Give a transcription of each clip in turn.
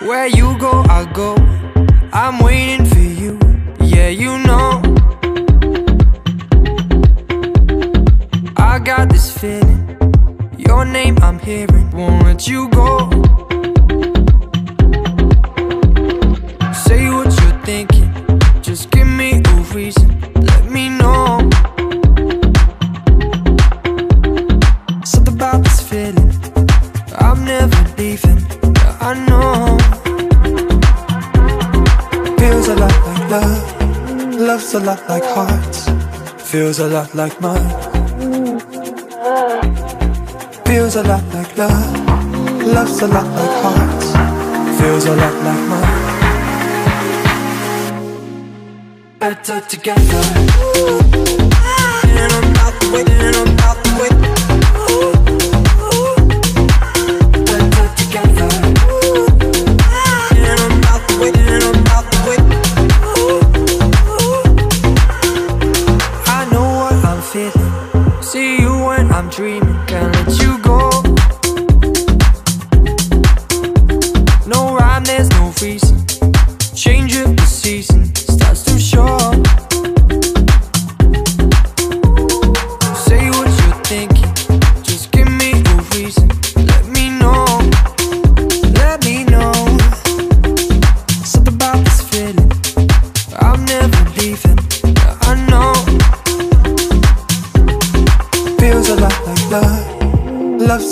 Where you go, I go. I'm waiting for you. Yeah, you know. I got this feeling. Your name I'm hearing. Won't let you go. Say what you're thinking. Just give me a reason. Let me know. Something about this feeling. I'm never leaving. I know. Feels a lot like love. Love's a lot like hearts. Feels a lot like mine. Feels a lot like love. Love's a lot like hearts. Feels a lot like mine. Better together. And I'm not I'm not when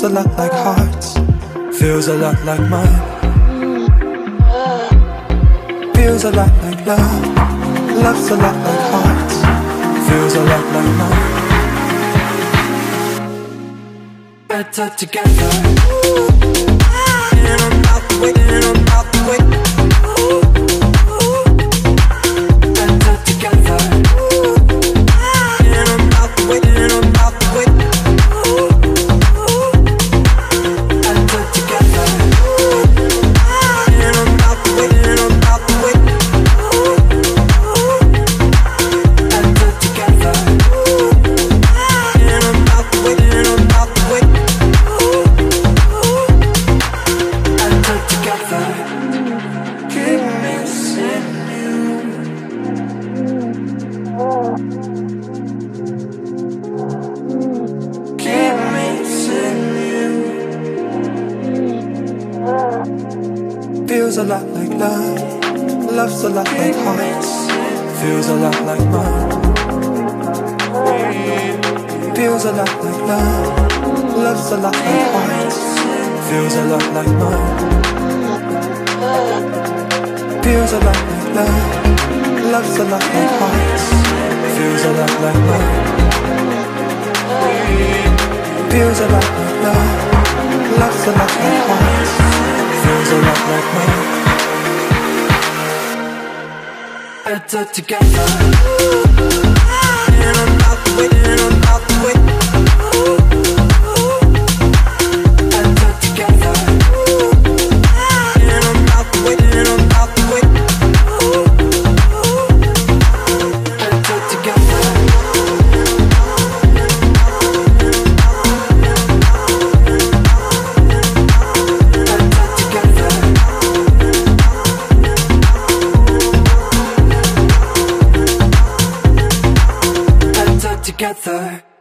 love. A lot like hearts. Feels a lot like mine. Feels a lot like love. Love's a lot like hearts. Feels a lot like mine. Better together. Feels a lot like love. Love's a lot like hearts. Feels a lot like mine. Feels a lot like love. Love's a lot like hearts. Feels a lot like mine. Feels a lot like love. Love's a lot like hearts. Feels a lot like mine. Feels a lot like love. Love's a lot like hearts. Better together. And I'm and I'm. together.